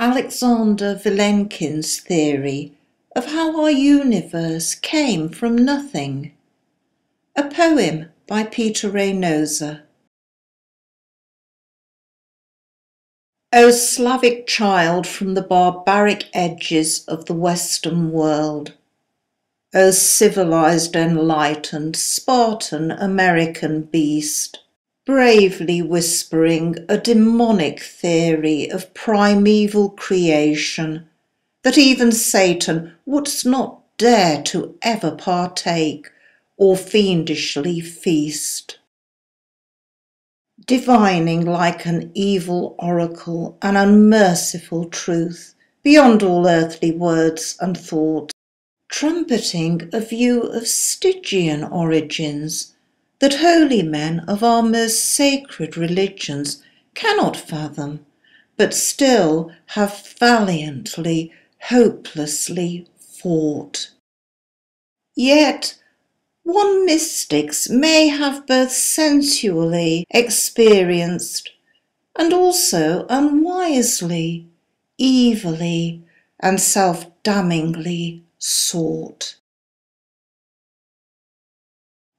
Alexander Vilenkin's theory of how our universe came from nothing. A poem by Peter Reynosa. O Slavic child from the barbaric edges of the Western world, O civilized, enlightened, Spartan American beast, bravely whispering a demonic theory of primeval creation that even Satan wouldst not dare to ever partake or fiendishly feast. Divining like an evil oracle an unmerciful truth beyond all earthly words and thoughts, trumpeting a view of Stygian origins that holy men of our most sacred religions cannot fathom, but still have valiantly, hopelessly fought. Yet one mystics may have both sensually experienced and also unwisely, evilly, and self damningly sought.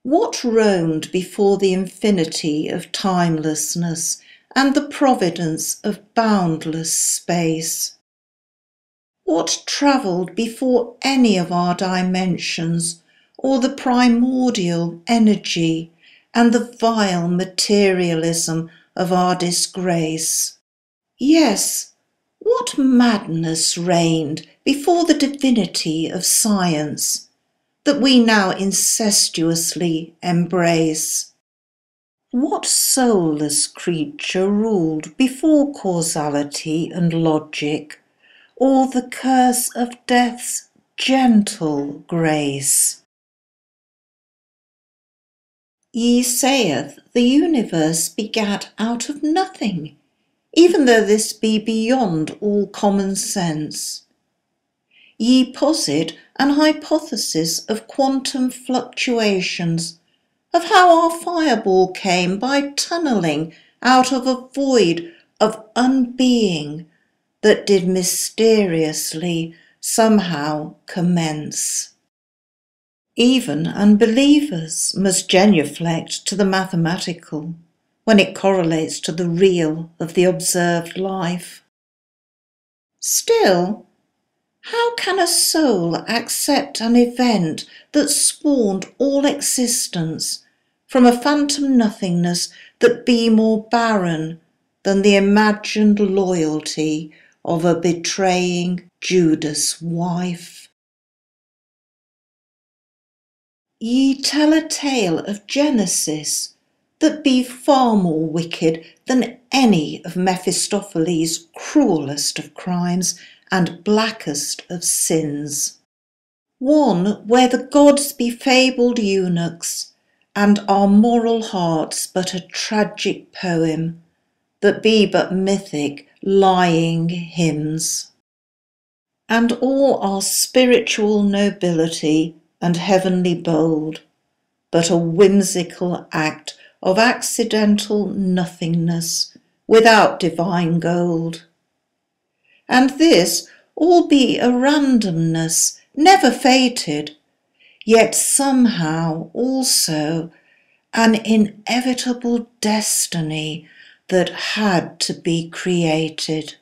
What roamed before the infinity of timelessness and the providence of boundless space? What travelled before any of our dimensions or the primordial energy and the vile materialism of our disgrace? Yes, what madness reigned before the divinity of science? That we now incestuously embrace. What soulless creature ruled before causality and logic, or the curse of death's gentle grace? Ye saith the universe begat out of nothing, even though this be beyond all common sense. Ye posit an hypothesis of quantum fluctuations, of how our fireball came by tunnelling out of a void of unbeing that did mysteriously somehow commence. Even unbelievers must genuflect to the mathematical when it correlates to the real of the observed life. Still, how can a soul accept an event that spawned all existence from a phantom nothingness that be more barren than the imagined loyalty of a betraying Judas wife? Ye tell a tale of Genesis that be far more wicked than any of Mephistopheles' cruelest of crimes and blackest of sins. One where the gods be fabled eunuchs, and our moral hearts but a tragic poem, that be but mythic, lying hymns. And all our spiritual nobility and heavenly bold, but a whimsical act of accidental nothingness without divine gold and this all be a randomness, never fated, yet somehow also an inevitable destiny that had to be created.